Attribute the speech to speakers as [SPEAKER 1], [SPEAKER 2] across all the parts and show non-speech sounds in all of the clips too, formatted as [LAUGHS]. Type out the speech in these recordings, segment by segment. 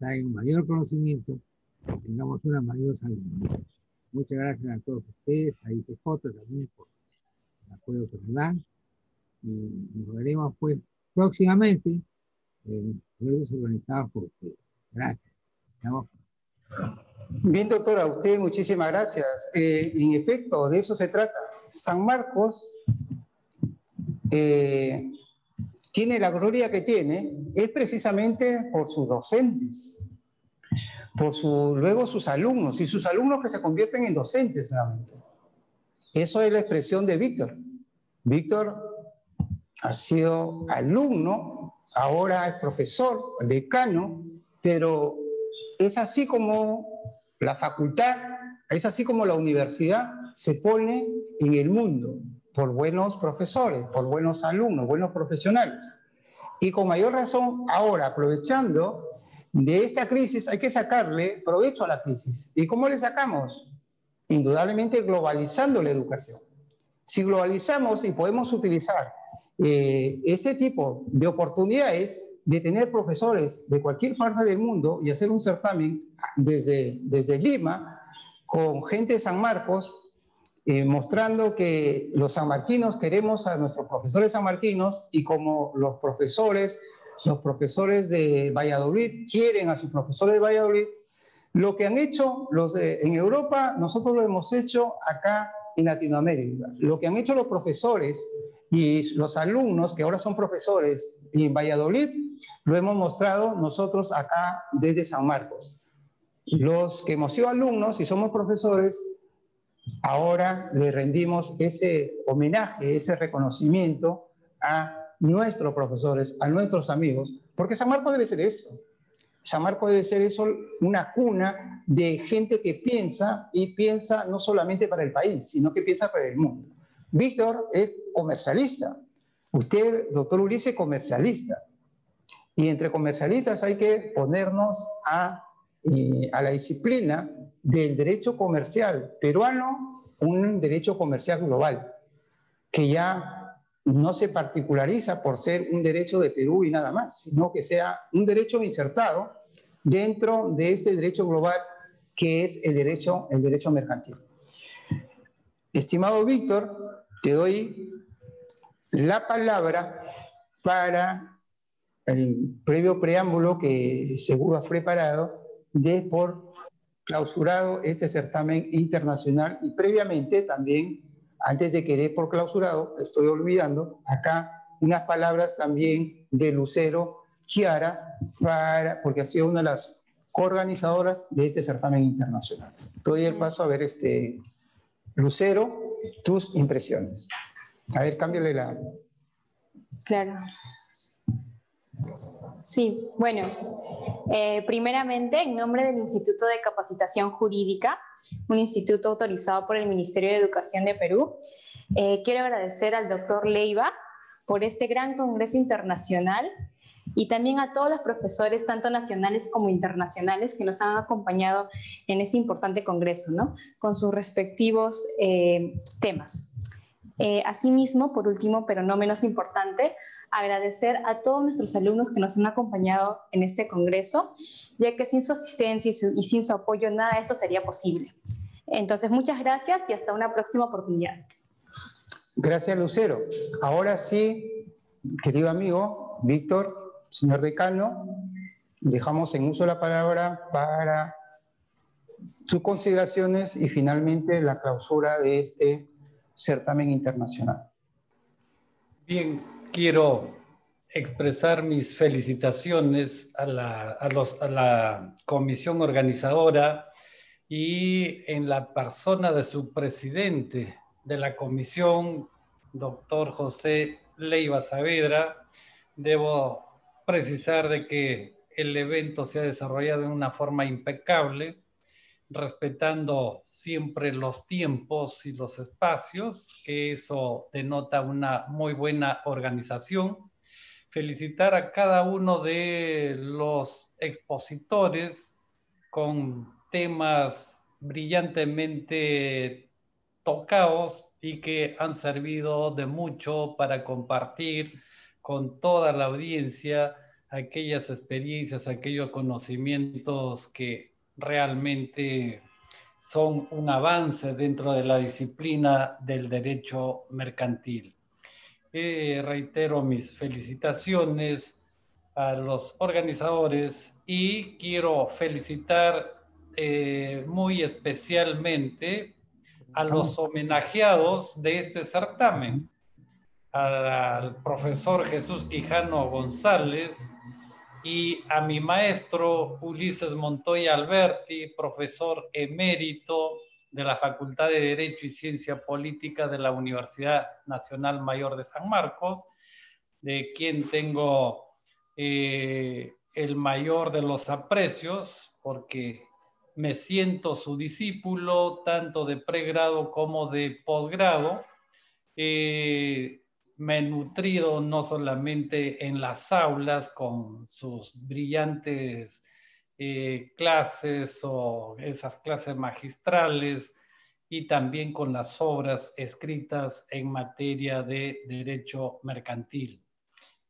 [SPEAKER 1] en mayor conocimiento, tengamos una mayor salud. Muchas gracias a todos ustedes, a ICJ también por el apoyo que nos dan. Y nos veremos pues próximamente en redes organizados por ustedes. Gracias.
[SPEAKER 2] Bien, doctora, a usted muchísimas gracias. Eh, en efecto, de eso se trata. San Marcos eh, tiene la gloria que tiene, es precisamente por sus docentes, por su, luego sus alumnos, y sus alumnos que se convierten en docentes nuevamente. Eso es la expresión de Víctor. Víctor ha sido alumno, ahora es profesor, decano, pero es así como la facultad, es así como la universidad se pone en el mundo por buenos profesores, por buenos alumnos, buenos profesionales. Y con mayor razón, ahora, aprovechando de esta crisis, hay que sacarle provecho a la crisis. ¿Y cómo le sacamos? Indudablemente globalizando la educación. Si globalizamos y podemos utilizar eh, este tipo de oportunidades de tener profesores de cualquier parte del mundo y hacer un certamen desde, desde Lima con gente de San Marcos, eh, mostrando que los sanmarquinos queremos a nuestros profesores sanmarquinos y como los profesores, los profesores de Valladolid quieren a sus profesores de Valladolid, lo que han hecho los en Europa, nosotros lo hemos hecho acá en Latinoamérica. Lo que han hecho los profesores y los alumnos, que ahora son profesores en Valladolid, lo hemos mostrado nosotros acá desde San Marcos. Los que hemos sido alumnos y somos profesores, ahora le rendimos ese homenaje, ese reconocimiento a nuestros profesores, a nuestros amigos, porque San Marcos debe ser eso. San Marcos debe ser eso, una cuna de gente que piensa y piensa no solamente para el país, sino que piensa para el mundo. Víctor es comercialista. Usted, doctor Ulises, comercialista. Y entre comercialistas hay que ponernos a, eh, a la disciplina del derecho comercial peruano un derecho comercial global, que ya no se particulariza por ser un derecho de Perú y nada más, sino que sea un derecho insertado dentro de este derecho global que es el derecho, el derecho mercantil. Estimado Víctor, te doy la palabra para el previo preámbulo que seguro has preparado de por clausurado este certamen internacional y previamente también, antes de que dé por clausurado, estoy olvidando acá unas palabras también de Lucero Chiara, para, porque ha sido una de las coorganizadoras de este certamen internacional. Doy el paso a ver, este, Lucero, tus impresiones. A ver, cámbiale la...
[SPEAKER 3] Claro. Sí, bueno, eh, primeramente, en nombre del Instituto de Capacitación Jurídica, un instituto autorizado por el Ministerio de Educación de Perú, eh, quiero agradecer al doctor Leiva por este gran congreso internacional y también a todos los profesores, tanto nacionales como internacionales, que nos han acompañado en este importante congreso, ¿no? Con sus respectivos eh, temas. asimismo, por último, pero no menos importante, agradecer a todos nuestros alumnos que nos han acompañado en este congreso, ya que sin su asistencia y, sin su apoyo nada de esto sería posible. Entonces, muchas gracias y hasta una próxima oportunidad.
[SPEAKER 2] Gracias, Lucero. Ahora sí, querido amigo Víctor, señor decano, dejamos en uso la palabra para sus consideraciones y finalmente la clausura de este certamen internacional.
[SPEAKER 4] Bien, quiero expresar mis felicitaciones a la, comisión organizadora y en la persona de su presidente de la comisión, doctor José Leiva Saavedra, debo precisar de que el evento se ha desarrollado de una forma impecable, respetando siempre los tiempos y los espacios, que eso denota una muy buena organización. Felicitar a cada uno de los expositores con temas brillantemente tocados y que han servido de mucho para compartir con toda la audiencia aquellas experiencias, aquellos conocimientos que realmente son un avance dentro de la disciplina del derecho mercantil. Eh, reitero mis felicitaciones a los organizadores y quiero felicitar eh, muy especialmente a los homenajeados de este certamen, al profesor Jesús Quijano González y a mi maestro Ulises Montoya Alberti, profesor emérito de la Facultad de Derecho y Ciencia Política de la Universidad Nacional Mayor de San Marcos, de quien tengo eh, el mayor de los aprecios, porque me siento su discípulo tanto de pregrado como de posgrado. Eh, me he nutrido no solamente en las aulas con sus brillantes eh, clases o esas clases magistrales y también con las obras escritas en materia de derecho mercantil.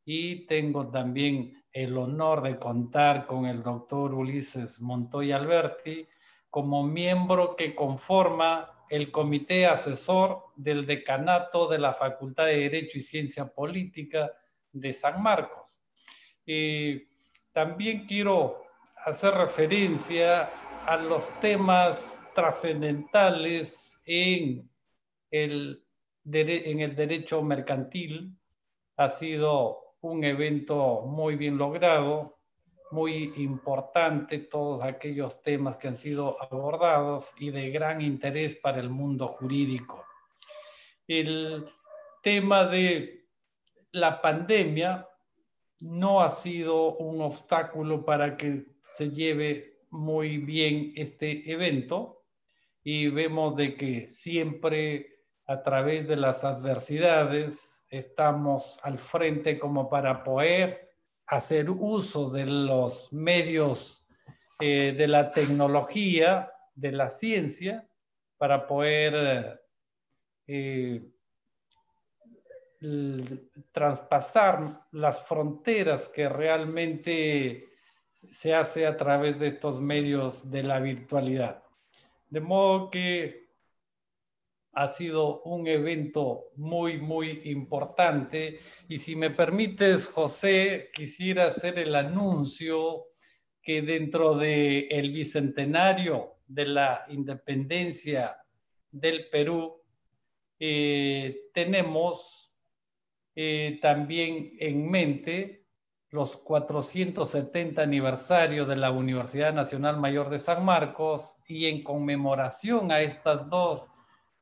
[SPEAKER 4] Y tengo también el honor de contar con el doctor Ulises Montoya Alberti como miembro que conforma el comité asesor del decanato de la Facultad de Derecho y Ciencia Política de San Marcos. también quiero hacer referencia a los temas trascendentales en el, en el derecho mercantil. Ha sido un evento muy bien logrado, muy importante, todos aquellos temas que han sido abordados y de gran interés para el mundo jurídico. El tema de la pandemia no ha sido un obstáculo para que se lleve muy bien este evento y vemos de que siempre a través de las adversidades estamos al frente como para poder hacer uso de los medios eh, de la tecnología, de la ciencia, para poder eh, traspasar las fronteras que realmente se hace a través de estos medios de la virtualidad. De modo que ha sido un evento muy, muy importante. Y si me permites, José, quisiera hacer el anuncio que dentro del el bicentenario de la independencia del Perú, eh, tenemos eh, también en mente los 470 aniversarios de la Universidad Nacional Mayor de San Marcos y en conmemoración a estas dos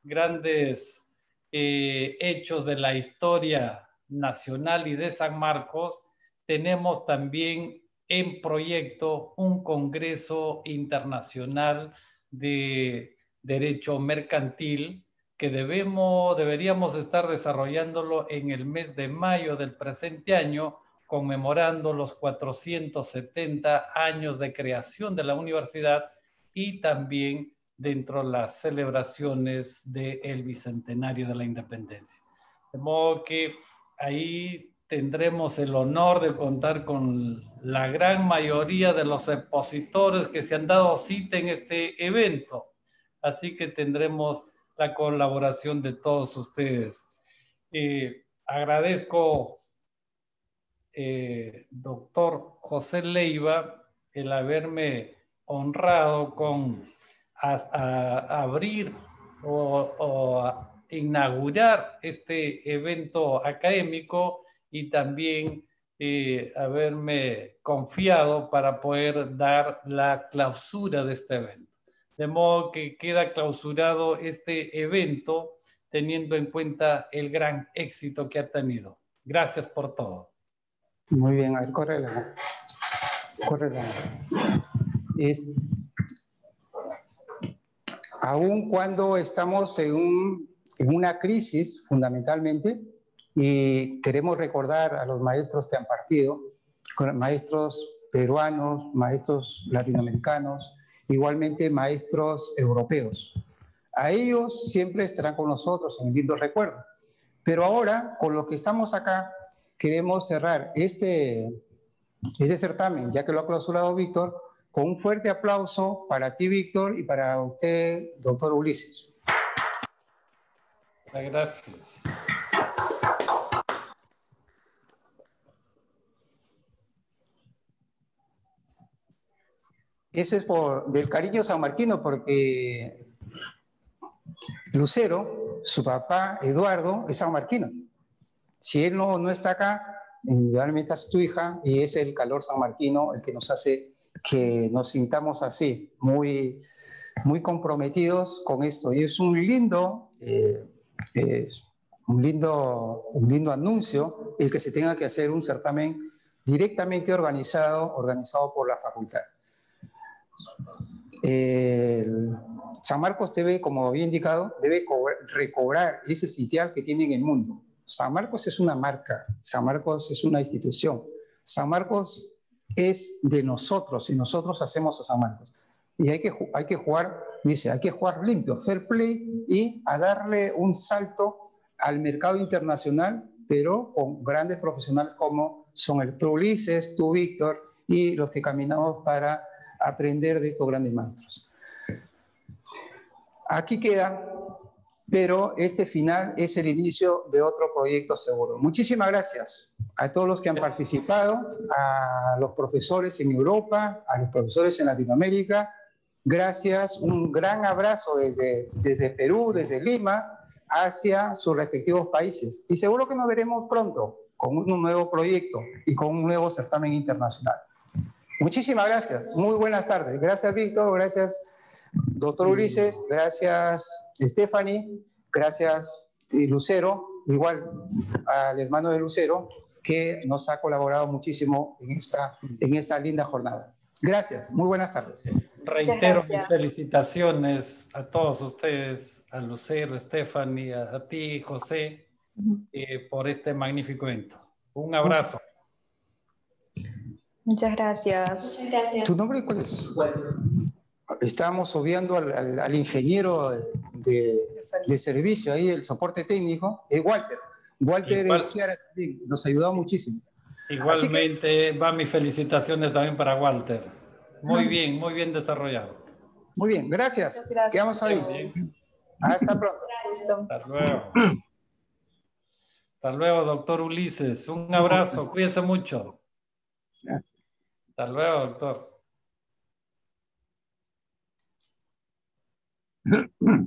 [SPEAKER 4] grandes eh, hechos de la historia nacional y de San Marcos, tenemos también en proyecto un Congreso Internacional de Derecho Mercantil que debemos, deberíamos estar desarrollándolo en el mes de mayo del presente año, conmemorando los 470 años de creación de la universidad y también dentro de las celebraciones del Bicentenario de la Independencia. De modo que ahí tendremos el honor de contar con la gran mayoría de los expositores que se han dado cita en este evento. Así que tendremos la colaboración de todos ustedes. Eh, agradezco, eh, doctor José Leiva, el haberme honrado con a, abrir o, a inaugurar este evento académico y también eh, haberme confiado para poder dar la clausura de este evento. De modo que queda clausurado este evento teniendo en cuenta el gran éxito que ha tenido. Gracias por todo.
[SPEAKER 2] Muy bien, a ver, corre la. Corre la. Aun cuando estamos en, una crisis fundamentalmente, y queremos recordar a los maestros que han partido, maestros peruanos, maestros latinoamericanos, igualmente maestros europeos. A ellos siempre estarán con nosotros en lindo recuerdo. Pero ahora, con lo que estamos acá, queremos cerrar este, ese certamen, ya que lo ha clausurado Víctor, con un fuerte aplauso para ti, Víctor, y para usted, doctor Ulises.
[SPEAKER 4] Gracias.
[SPEAKER 2] Eso es por, del cariño sanmarquino, porque Lucero, su papá Eduardo, es sanmarquino. Si él no, no está acá, individualmente es tu hija y es el calor sanmarquino el que nos hace que nos sintamos así, muy, muy comprometidos con esto. Y es un lindo, eh, un lindo, un lindo anuncio el que se tenga que hacer un certamen directamente organizado, organizado por la facultad. San Marcos debe, como había indicado, debe recobrar ese sitial que tiene en el mundo. San Marcos es una marca, San Marcos es una institución. San Marcos es de nosotros y nosotros hacemos a San Marcos. Y hay que, hay que jugar, dice, hay que jugar limpio, fair play y a darle un salto al mercado internacional, pero con grandes profesionales como son el tú Ulises, tú Víctor y los que caminamos para aprender de estos grandes maestros. Aquí queda pero este final es el inicio de otro proyecto seguro. Muchísimas gracias a todos los que han participado, a los profesores en Europa, a los profesores en Latinoamérica. Gracias, un gran abrazo desde, desde Perú, desde Lima, hacia sus respectivos países. Y seguro que nos veremos pronto con un nuevo proyecto y con un nuevo certamen internacional. Muchísimas gracias. Muy buenas tardes. Gracias, Víctor. Gracias, doctor Ulises. Gracias, Stephanie, gracias Lucero, igual al hermano de Lucero, que nos ha colaborado muchísimo en esta, en esta linda jornada. Gracias, muy buenas tardes.
[SPEAKER 4] Reitero mis felicitaciones a todos ustedes, a Lucero, Stephanie, a, ti, José, eh, por este magnífico evento. Un abrazo.
[SPEAKER 3] Muchas gracias. Muchas gracias.
[SPEAKER 2] ¿Tu nombre cuál es? estábamos obviando al, ingeniero de, servicio, ahí el soporte técnico, es Walter. Walter nos ha ayudado muchísimo.
[SPEAKER 4] Igualmente, van mis felicitaciones también para Walter. Muy bien, muy bien desarrollado.
[SPEAKER 2] Muy bien, gracias. Quedamos ahí. Hasta pronto. [LAUGHS]
[SPEAKER 4] Hasta luego. Hasta luego, doctor Ulises. Un abrazo, cuídese mucho. Hasta luego, doctor. [LAUGHS]